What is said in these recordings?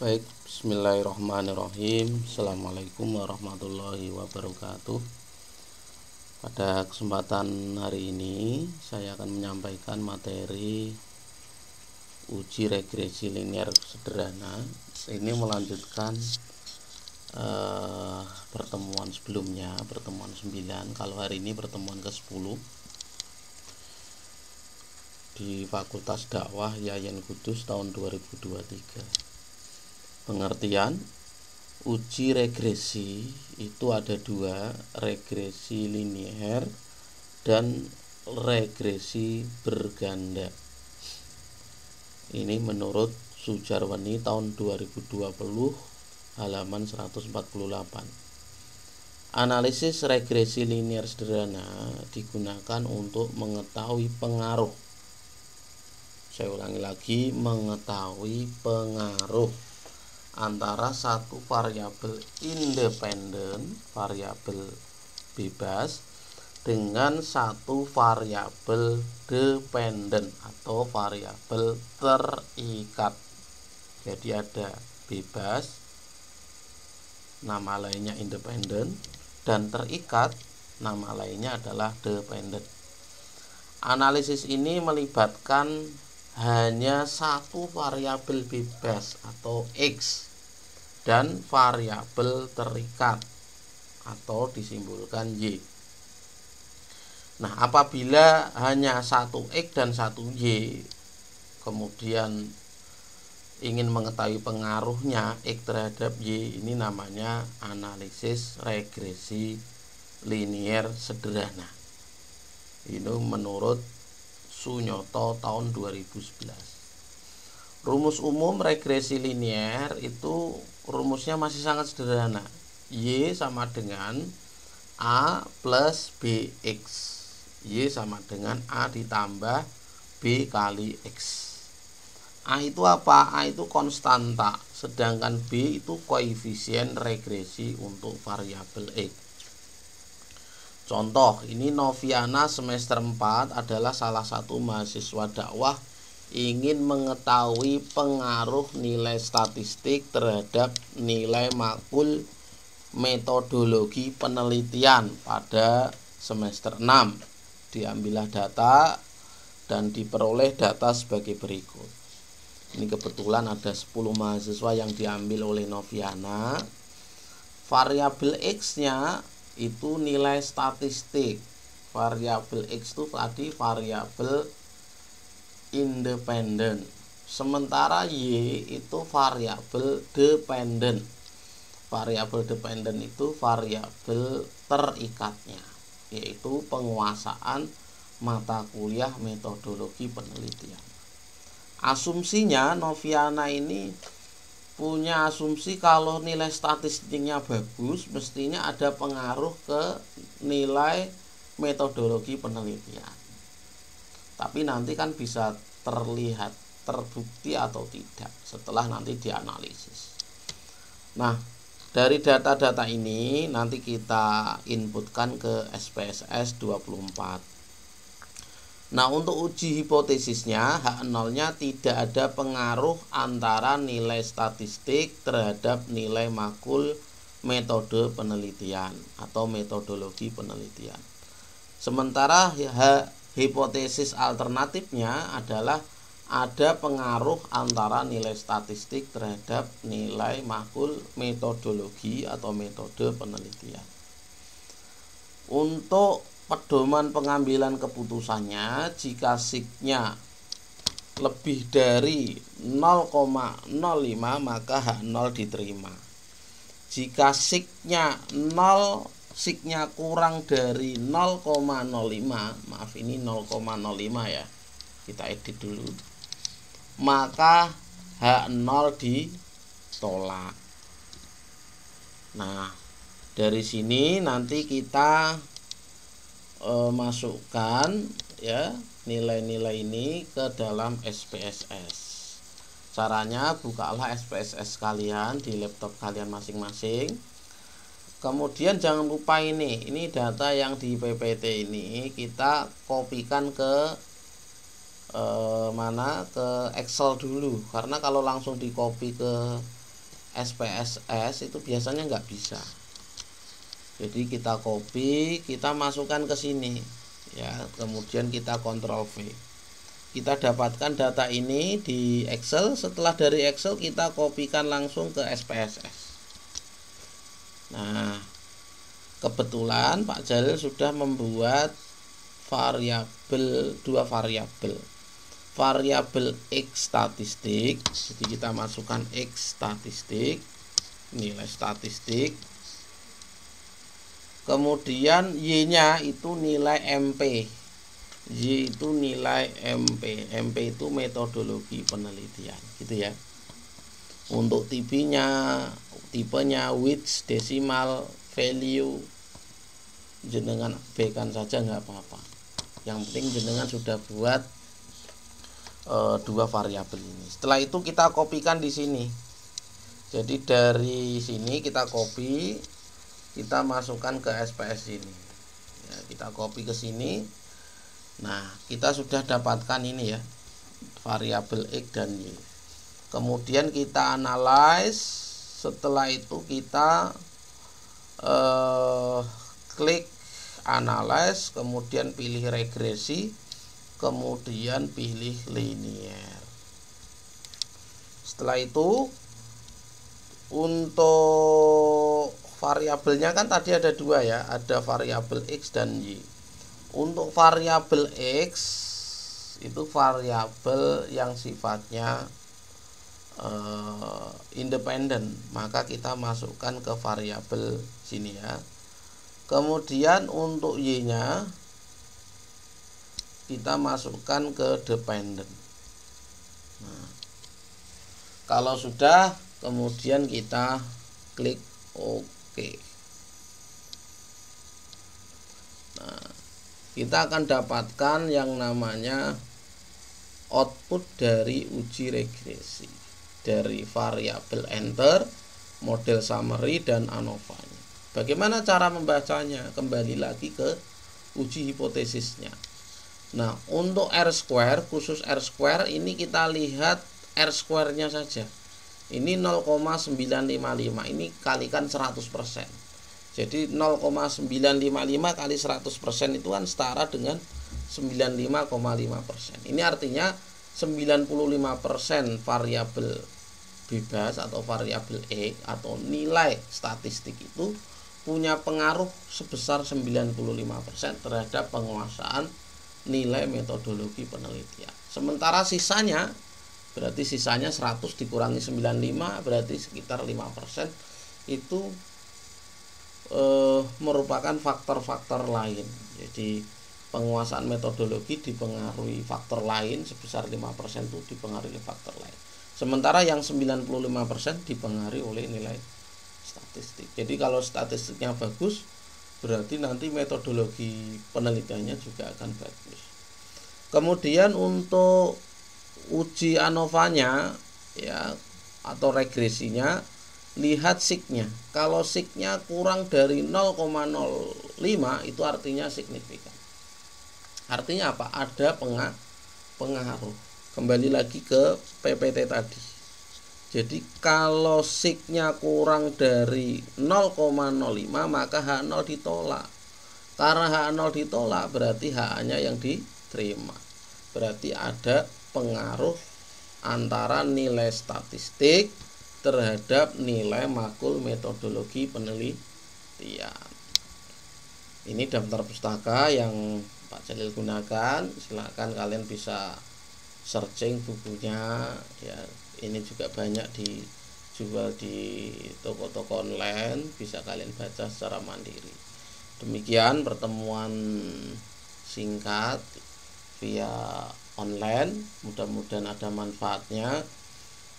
Baik, bismillahirrahmanirrahim. Assalamualaikum warahmatullahi wabarakatuh. Pada kesempatan hari ini Saya akan menyampaikan materi Uji regresi linear sederhana. Ini melanjutkan uh, Pertemuan sebelumnya Pertemuan 9 Kalau hari ini pertemuan ke 10 Di Fakultas Dakwah Yayan Kudus tahun 2023 pengertian uji regresi itu ada dua regresi linear dan regresi berganda. Ini menurut Sujarwani tahun 2020 halaman 148 Analisis regresi linear sederhana digunakan untuk mengetahui pengaruh. Saya ulangi lagi, mengetahui pengaruh antara satu variabel independen, variabel bebas dengan satu variabel dependen atau variabel terikat. Jadi ada bebas nama lainnya independen dan terikat nama lainnya adalah dependen. Analisis ini melibatkan hanya satu variabel bebas atau x dan variabel terikat atau disimbolkan y. Nah, apabila hanya satu x dan satu y, kemudian ingin mengetahui pengaruhnya x terhadap y, ini namanya analisis regresi linier sederhana. Ini menurut Sunyoto tahun 2011 rumus umum regresi linier itu rumusnya masih sangat sederhana. Y sama dengan A plus BX Y sama dengan A ditambah B kali X. A itu apa? A itu konstanta sedangkan B itu koefisien regresi untuk variabel X. Contoh, ini Noviana semester 4 adalah salah satu mahasiswa dakwah ingin mengetahui pengaruh nilai statistik terhadap nilai makul metodologi penelitian pada semester 6. Diambillah data dan diperoleh data sebagai berikut. Ini kebetulan ada 10 mahasiswa yang diambil oleh Noviana. Variabel X-nya itu nilai statistik variabel x itu tadi variabel independen sementara y itu variabel dependen variabel dependen itu variabel terikatnya yaitu penguasaan mata kuliah metodologi penelitian. Asumsinya Noviana ini punya asumsi kalau nilai statistiknya bagus mestinya ada pengaruh ke nilai metodologi penelitian tapi nanti kan bisa terlihat terbukti atau tidak setelah nanti dianalisis nah dari data-data ini nanti kita inputkan ke SPSS 24 Nah untuk uji hipotesisnya H0 tidak ada pengaruh antara nilai statistik terhadap nilai makul metode penelitian atau metodologi penelitian. Sementara H hipotesis alternatifnya adalah ada pengaruh antara nilai statistik terhadap nilai makul metodologi atau metode penelitian. Untuk pedoman pengambilan keputusannya jika siknya lebih dari 0,05 maka H0 diterima jika siknya 0 siknya kurang dari 0,05 maaf ini 0,05 ya. Kita edit dulu. Maka H0 ditolak. Nah dari sini nanti kita e, masukkan ya nilai-nilai ini ke dalam SPSS caranya bukalah SPSS kalian di laptop kalian masing-masing kemudian jangan lupa ini ini data yang di PPT ini kita kopikan ke e, mana? Ke Excel dulu. Karena kalau langsung di copy ke SPSS itu biasanya nggak bisa. Jadi kita copy kita masukkan ke sini ya. Kemudian kita kontrol V. Kita dapatkan data ini di Excel. Setelah dari Excel kita kopikan langsung ke SPSS nah kebetulan Pak Jalil sudah membuat variabel dua variabel. Variabel x statistik jadi kita masukkan x statistik nilai statistik. Kemudian y nya itu nilai MP y itu nilai MP MP itu metodologi penelitian gitu ya untuk tipenya tipenya width decimal value jenengan B kan saja nggak apa-apa. Yang penting jenengan sudah buat e, dua variabel ini. Setelah itu kita kopikan di sini. Jadi dari sini kita copy kita masukkan ke SPS ini. Ya, kita copy ke sini. Nah kita sudah dapatkan ini ya variabel x dan y kemudian kita analyze. Setelah itu kita eh, klik analyze kemudian pilih regresi kemudian pilih linear. Setelah itu untuk variabelnya kan tadi ada dua ya ada variabel x dan y. Untuk variabel x itu variabel yang sifatnya uh, independen. Maka kita masukkan ke variabel sini ya. Kemudian untuk y nya kita masukkan ke dependent nah, kalau sudah kemudian kita klik OK nah kita akan dapatkan yang namanya output dari uji regresi dari variabel enter model summary dan ANOVA bagaimana cara membacanya kembali lagi ke uji hipotesisnya Nah, untuk R square, khusus R square ini kita lihat R square-nya saja. Ini 0,955. Ini kalikan 100%. Jadi 0,955 kali 100% itu kan setara dengan 95,5%. Ini artinya 95% variabel bebas atau variabel E atau nilai statistik itu punya pengaruh sebesar 95% terhadap penguasaan nilai metodologi penelitian. Sementara sisanya berarti sisanya 100 dikurangi 95 berarti sekitar 5% itu eh, merupakan faktor-faktor lain. Jadi penguasaan metodologi dipengaruhi faktor lain sebesar 5% itu dipengaruhi faktor lain. Sementara yang 95% dipengaruhi oleh nilai statistik. Jadi kalau statistiknya bagus, berarti nanti metodologi penelitiannya juga akan bagus. Kemudian untuk uji anovanya ya atau regresinya lihat signya. Kalau signya kurang dari 0,05 itu artinya signifikan. Artinya apa? Ada pengaruh. Kembali lagi ke PPT tadi jadi kalau signya kurang dari 0,05 maka H0 ditolak. Karena H0 ditolak berarti H-nya yang diterima. Berarti ada pengaruh antara nilai statistik terhadap nilai makul metodologi penelitian. Ini daftar pustaka yang Pak Jalil gunakan. Silakan kalian bisa searching bukunya. Ya ini juga banyak dijual di toko-toko online bisa kalian baca secara mandiri. Demikian pertemuan singkat via online. Mudah-mudahan ada manfaatnya.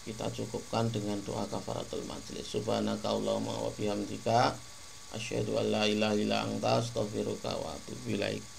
Kita cukupkan dengan doa kafaratul majlis. Subhanaka allahumma wa bihamdika asyhadu an la ilaha illa anta astaghfiruka wa atubu ilaik